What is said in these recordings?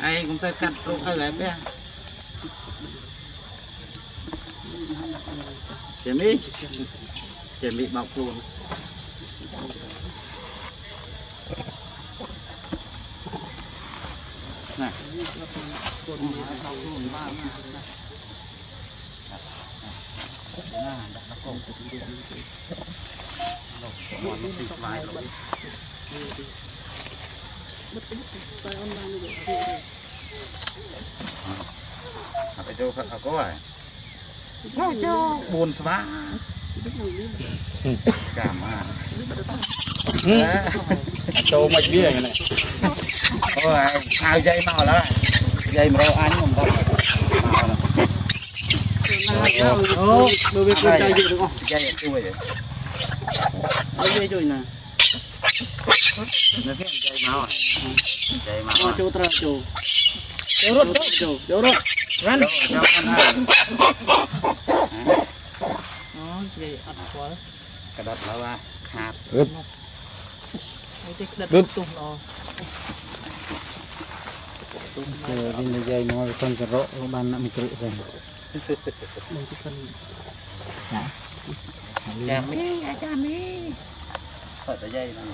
ai cũng phải cắt luôn cái lại bé. Chị đi, chị bị bọc luôn. Này. phải cho phải cho cho buồn phá cảm ơn. Tô mạch bia này này. ôi hai dây màu đó. Dây mà đâu anh không có. Ô, đối với con trai được không? dây là chui vậy នៅវានិយាយមកនិយាយមកចូលត្រូវចូលចូលរត់ចូលចូលរត់ run ចូលខាងហើយអូនិយាយអត់ស្គាល់កដិតលើអាខាតរត់ហើយទេក្តិតទុះល្អទុះវិញនិយាយមកទៅចរកបានអ្នកមួយគ្រឹះវិញមកទីខាងចាមីអាចាមី phải cái dây này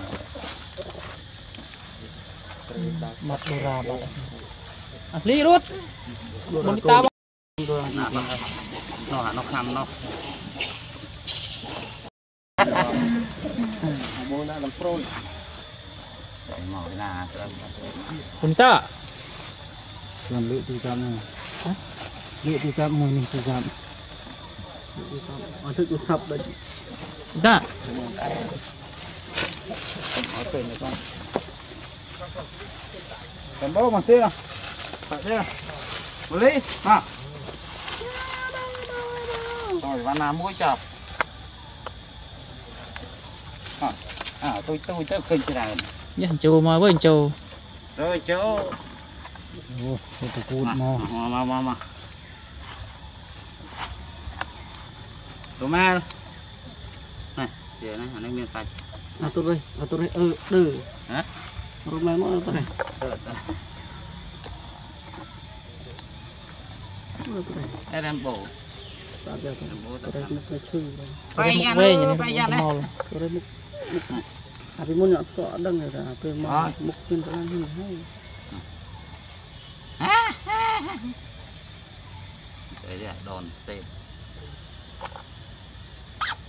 mặt đồ ra bạn. Asli rốt. Muốn ta nó nó nó khăn nó Bố ta làm pro. ta. Lựa tư giam này. Lựa tư giam mùi này tư giam. Ở thức sập đấy. Ta. Ở trên này con Cầm bố mà tiêu Phải tiêu Một lý Nào Rồi và làm mũi chọc À, à tôi tôi tôi kinh cái này. Nhá, châu mà với châu. Rồi Ồ, cái tụ cút mò. Mà mà mà mà. Tụi ma Này Để này, nó miền sạch Atur deh, atur deh, eh, deh. Hah? Rumah mau atur deh. Atur deh. Eh, rembo. Tapi atur. Atur deh, nak cuci. Perayaan, perayaan deh. Atur deh, muk, muk. Tapi mau nyok sok deng ya, tapi mau muk pin terang ini. Hah? Hah? Đây là đòn xe.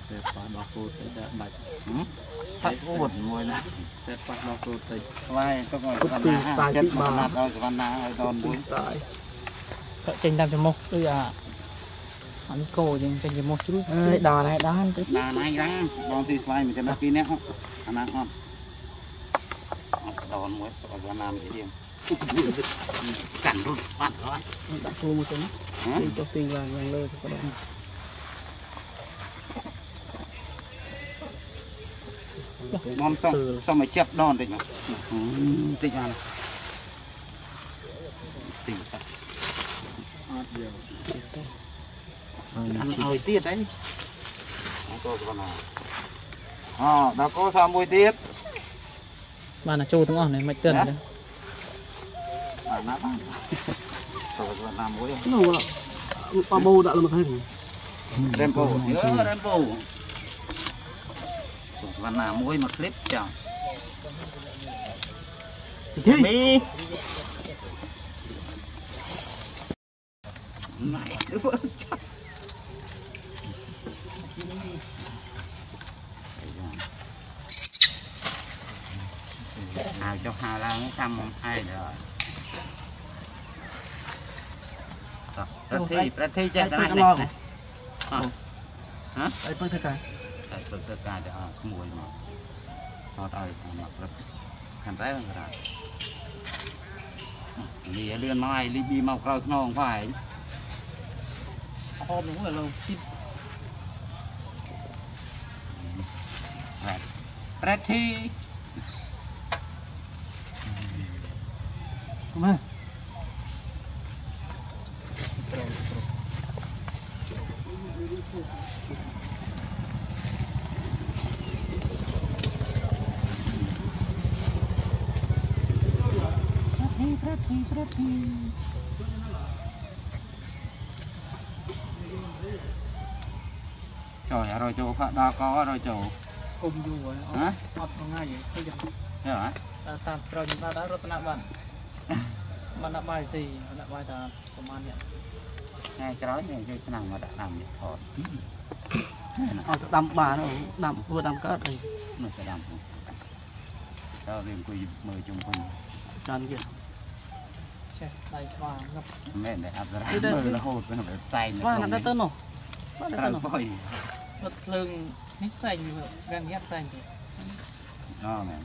Bổ Ta giờ tôi. Bố Tôi thật đây nó cái chư đây. Quay nha về nó, như quay này, nha đấy màu. Tôi đây mục mục. À vì muốn nhọn cọ đằng này là tôi Rồi. mà mục trên tôi đang hình hay. Đấy là đòn xếp Sẽ phá đo cút để đã bạch. Phát ổn ngồi nè Sẽ phá đo cút để Vai, tôi ngồi Cực văn kỳ na style Chất chị mà bà. nạt rồi văn na rồi đòn đuôi Cậu tranh đam cho mốc bây giờ hắn cổ nhưng tranh cho mốc chút ơi đò này đò hắn tới Nà này răng Đòn thì xoay mình cho nó kia nè Anh ăn ngon Đòn mới rồi văn មុំសុំសុំឲ្យចាប់ដនតិចមកតិចអានទីតអត់យកឲ្យទៀតអីអង្គក៏ណាអដល់កោសាមួយទៀតបានចូលទាំងអស់នេះមិនទិនទេបានណាបានចូលទៅណាមួយនោះបបោដាក់លំហឹងរេមបូរេមបូ mi này cứ vỡ nào cho hà lan trăm ai rồi Rồi,ประเทศประเทศจะได้ไหมนะ ấy phải thay cái តែព្រឹកទៅការទៅអស់ក្មួយមកអត់ឲ្យមកព្រឹកខាងតែហ្នឹងរ៉ានេះលឿនមកឲ្យលីប៊ីមកក្រោយខ្នងផងឯង hôm đúng là lâu chít ប្រេតធី Trappi, trappi. Trời rồi chú phát đo có rồi chú. Cùng dù rồi. Hả? Ập nó ngay vậy. Thế giờ. Thế hả? Ta tạm rồi chúng ta đã rốt nạ bạn. Bạn đã bài gì? Bạn đã bài là công an vậy. Ngay cái đó này chơi nàng mà đã làm được thôi. Ờ, đâm bà nó đâm vừa đâm cát rồi. Nó sẽ đâm. Sao liền quỳ mời chung quanh. Trần kia. ចេះដៃស្វាងឹប mẹ để áp ra Đi đây, mời đi. là hột nó phải say ស្វាណាស់ទៅទៅនោះបាទទៅ Thằng នោះ phơi រត់ភ្លើងនេះផ្សេងវាងញាក់ផ្សេងទេ đó mẹ